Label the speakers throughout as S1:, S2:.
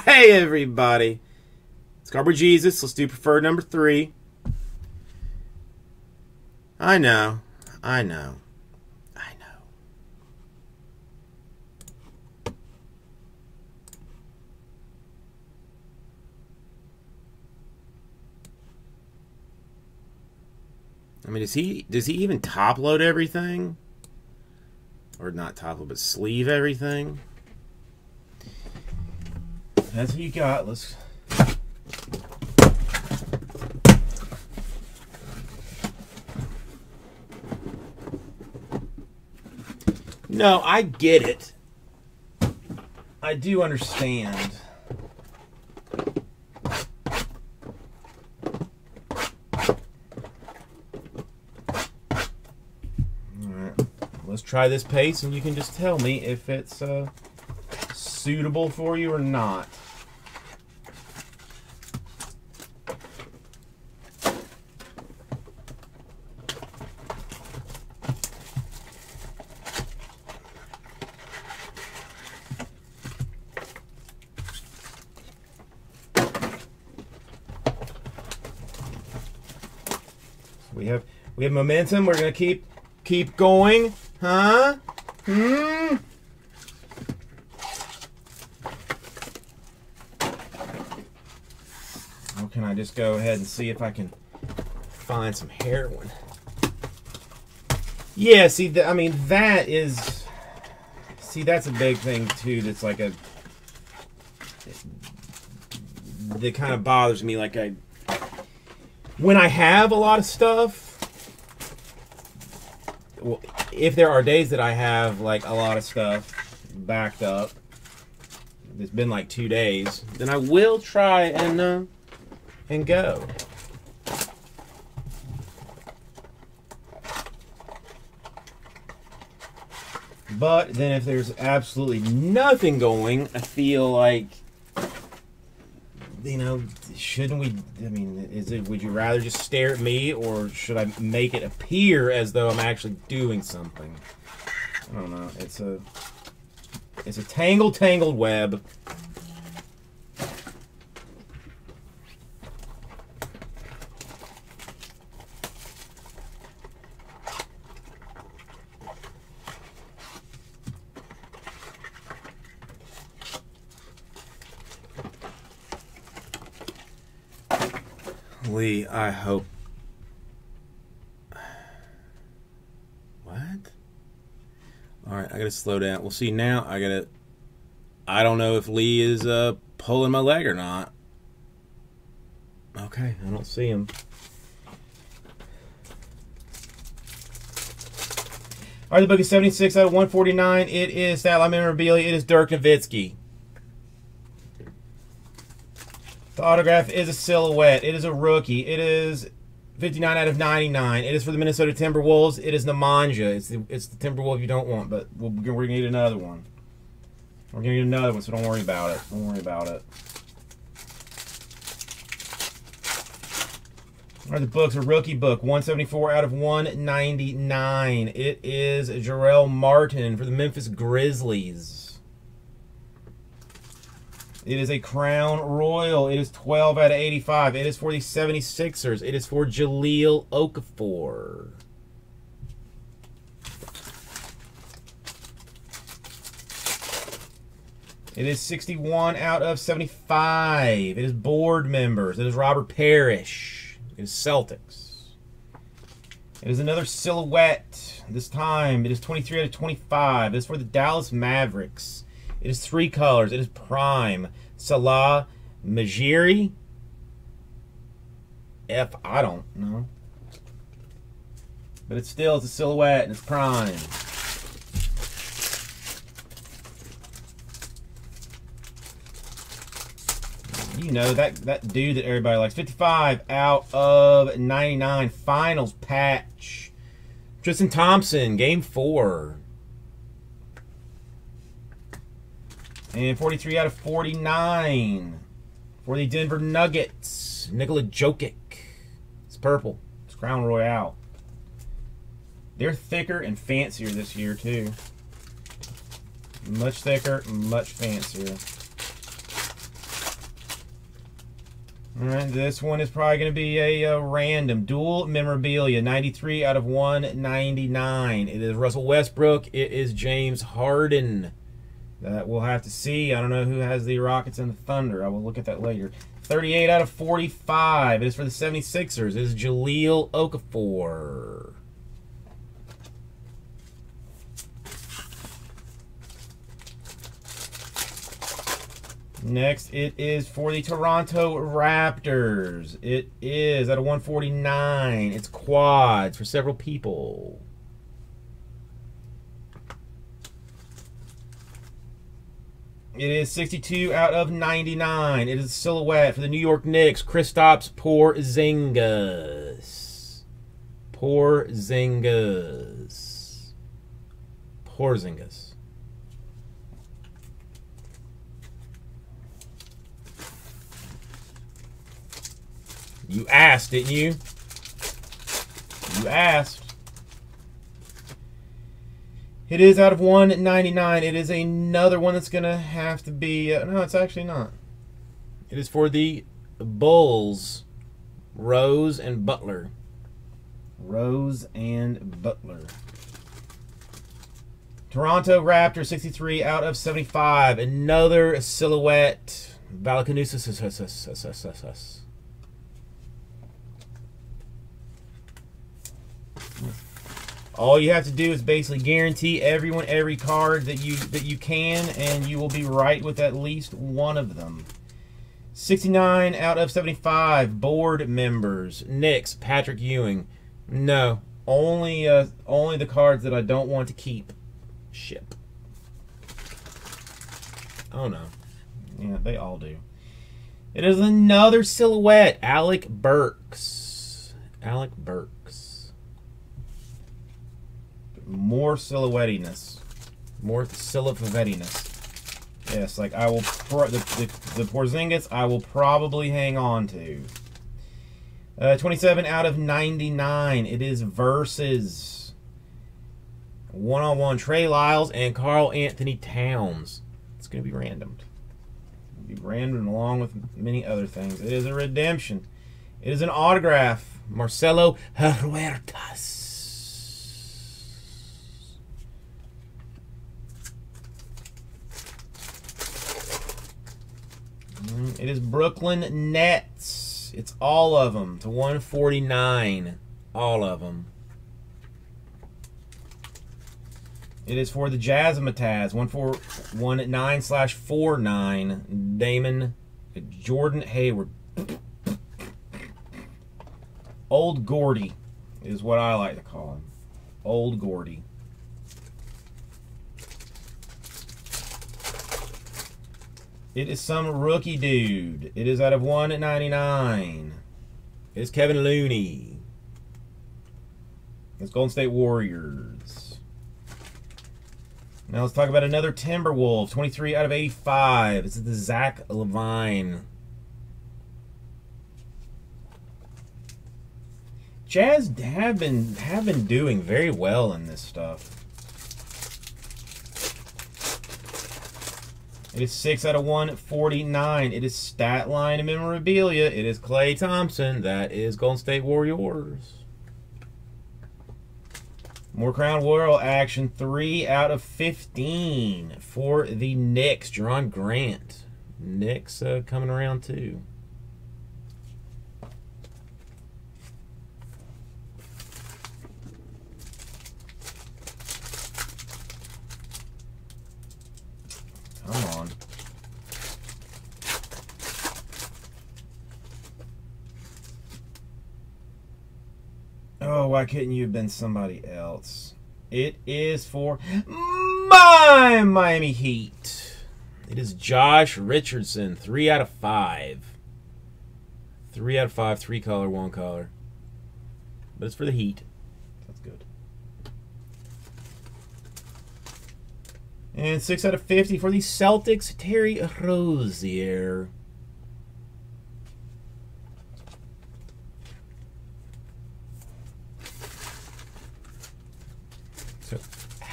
S1: hey, everybody. It's Cardboard Jesus. Let's do preferred number three. I know. I know. I know. I mean, does he does he even top load everything? Or not top load, but sleeve everything? That's what you got. Let's No, I get it. I do understand. Try this pace and you can just tell me if it's uh, suitable for you or not. We have momentum. We're gonna keep keep going, huh? Hmm. Can I just go ahead and see if I can find some heroin? Yeah. See, the, I mean that is. See, that's a big thing too. That's like a. That kind of bothers me. Like I when I have a lot of stuff, well, if there are days that I have like a lot of stuff backed up, it's been like two days, then I will try and uh, and go. But then if there's absolutely nothing going, I feel like you know, shouldn't we? I mean, is it? Would you rather just stare at me, or should I make it appear as though I'm actually doing something? I don't know. It's a, it's a tangled, tangled web. Lee, I hope. What? Alright, I gotta slow down. We'll see now. I gotta. I don't know if Lee is uh, pulling my leg or not. Okay, I don't see him. All right, the book is 76 out of 149. It is Stat Line Memorabilia. It is Dirk Nowitzki. The autograph is a silhouette. It is a rookie. It is 59 out of 99. It is for the Minnesota Timberwolves. It is Nemanja. It's the, it's the Timberwolf you don't want, but we're going to need another one. We're going to need another one, so don't worry about it. Don't worry about it. All right, the book's a rookie book, 174 out of 199. It is Jarell Martin for the Memphis Grizzlies. It is a Crown Royal. It is 12 out of 85. It is for the 76ers. It is for Jahlil Okafor. It is 61 out of 75. It is board members. It is Robert Parish. It is Celtics. It is another silhouette. This time it is 23 out of 25. It is for the Dallas Mavericks. It is three colors. It is prime. Salah Mejri. F, I don't know. But it's still, it's a silhouette and it's prime. You know, that, that dude that everybody likes. 55 out of 99. Finals patch. Tristan Thompson, game four. And 43 out of 49 for the Denver Nuggets. Nikola Jokic. It's purple. It's Crown Royale. They're thicker and fancier this year, too. Much thicker, much fancier. All right, this one is probably going to be a, a, random dual memorabilia, 93 out of 199. It is Russell Westbrook. It is James Harden. That we'll have to see. I don't know who has the Rockets and the Thunder. I will look at that later. 38 out of 45. It is for the 76ers. It is Jahlil Okafor. Next, it is for the Toronto Raptors. It is at a 149. It's quads for several people. It is 62 out of 99. It is a silhouette for the New York Knicks. Kristaps Porzingis. Porzingis. Porzingis. You asked, didn't you? You asked. It is out of 199. It is another one that's going to have to be... Uh, no, it's actually not. It is for the Bulls, Rose and Butler. Rose and Butler. Toronto Raptors 63 out of 75. Another silhouette. Valanciunas. All you have to do is basically guarantee everyone every card that you that you can, and you will be right with at least one of them. 69 out of 75 board members. Knicks, Patrick Ewing. No, only uh, only the cards that I don't want to keep. Ship. Oh no. Yeah, they all do. It is another silhouette. Alec Burks. Alec Burks more silhouettiness, more silhouettiness. Yes, like I will the, the the Porzingis I will probably hang on to. Uh, 27 out of 99. It is versus one on one Trey Lyles and Karl-Anthony Towns. It's going to be random. It'll be random along with many other things. It is a redemption. It is an autograph. Marcelo Huertas. It is Brooklyn Nets. It's all of them to 149. All of them. It is for the Jazzmatazz. 1419 slash 49. Damon Jordan Hayward. Old Gordy is what I like to call him. Old Gordy. It is some rookie dude. It is out of 199. It's Kevin Looney. It's Golden State Warriors. Now let's talk about another Timberwolves. 23 out of 85. This is the Zach LaVine. Jazz have been have been doing very well in this stuff. It is 6 out of 149. It is stat line and memorabilia. It is Klay Thompson. That is Golden State Warriors. More Crown Royal action. 3 out of 15 for the Knicks. Jerami Grant. Knicks uh, coming around too. Why couldn't you have been somebody else? It is for my Miami Heat. It is Josh Richardson, three out of five. Three out of five, three color, one color. But it's for the Heat. That's good. And six out of 50 for the Celtics, Terry Rozier.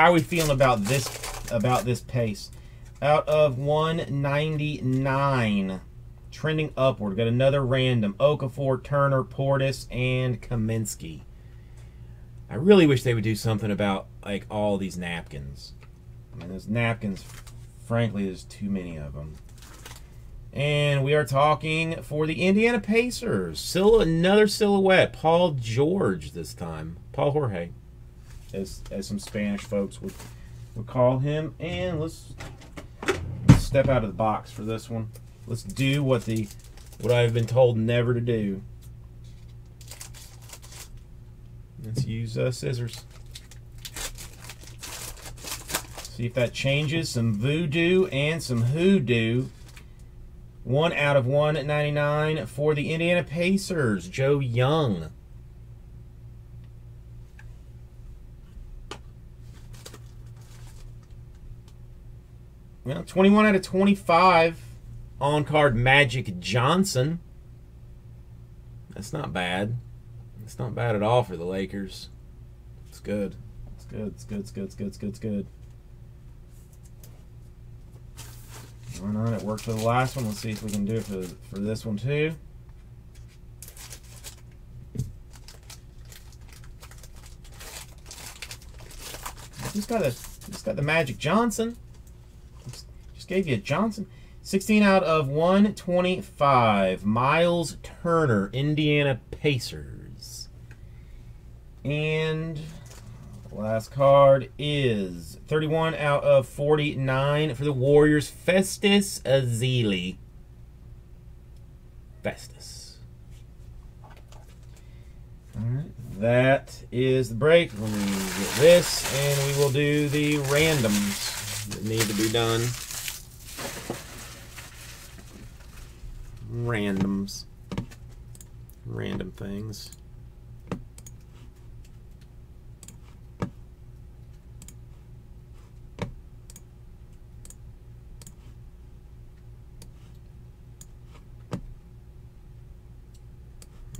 S1: How are we feeling about this about this pace? Out of 199, trending upward. Got another random. Okafor, Turner, Portis, and Kaminsky. I really wish they would do something about like all these napkins. I mean, those napkins, frankly, there's too many of them. And we are talking for the Indiana Pacers. Sil another silhouette. Paul George this time. Paul Jorge, as as some Spanish folks would would call him. And let's, let's step out of the box for this one. Let's do what the what I've been told never to do. Let's use uh, scissors. See if that changes. Some voodoo and some hoodoo. One out of 199 for the Indiana Pacers, Joe Young. Well, 21 out of 25 on card Magic Johnson. That's not bad. It's not bad at all for the Lakers. It's good. It's good. It's good. It's good. It's good. It's good. It's good. Why not? It worked for the last one. Let's see if we can do it for, for this one too. Just got a just got the Magic Johnson. You Johnson. 16 out of 125. Miles Turner, Indiana Pacers. And last card is 31 out of 49 for the Warriors. Festus Ezeli. Festus. Alright, that is the break. Let me get this, and we will do the randoms that need to be done. Randoms. Random things.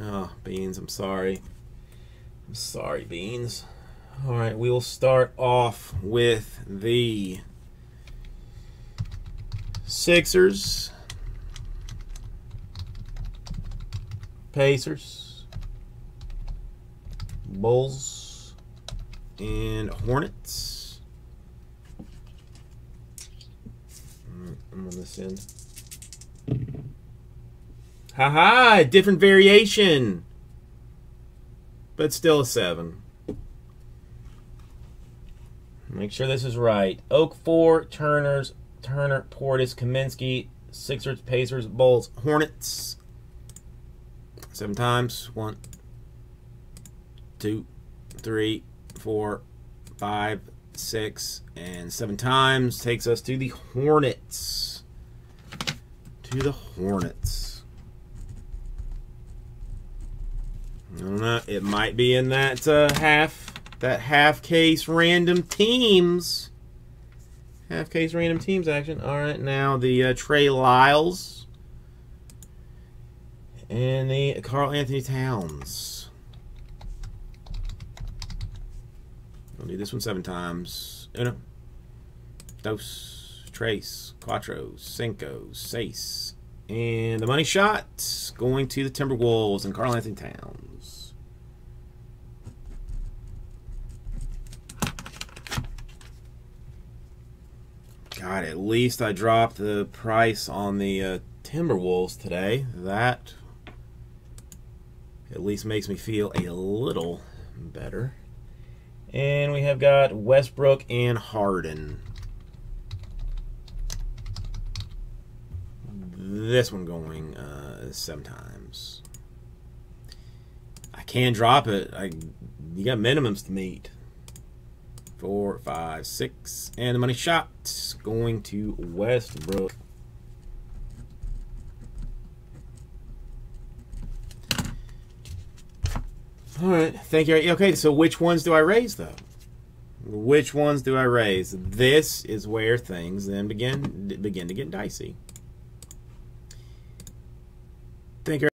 S1: Oh, Beans, I'm sorry. I'm sorry, Beans. All right, we will start off with the Sixers. Pacers, Bulls, and Hornets. I'm on this end. Haha, -ha, different variation. But still a 7. Make sure this is right. Okafor, Turner's, Turner, Portis, Kaminsky, Sixers, Pacers, Bulls, Hornets, Seven times. One, two, three, four, five, six, and seven times takes us to the Hornets. To the Hornets. I don't know. It might be in that uh, half that half case random teams. Half case random teams action. All right, now the uh, Trey Lyles and the Karl-Anthony Towns. I'll do this one seven times. Uno, dos, tres, cuatro, cinco, seis. And the money shot going to the Timberwolves and Karl-Anthony Towns. God, at least I dropped the price on the uh, Timberwolves today. That at least makes me feel a little better. And we have got Westbrook and Harden. This one going uh, sometimes. I can drop it. I you got minimums to meet. Four, five, six, and the money shot going to Westbrook. All right, thank you. Okay, so which ones do I raise though? Which ones do I raise? This is where things then begin begin to get dicey. Thank you.